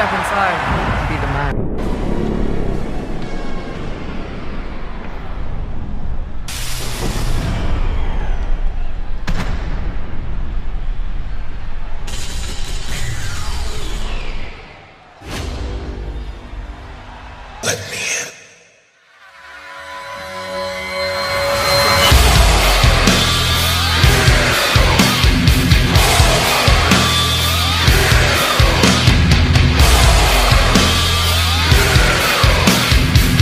step inside and be the man.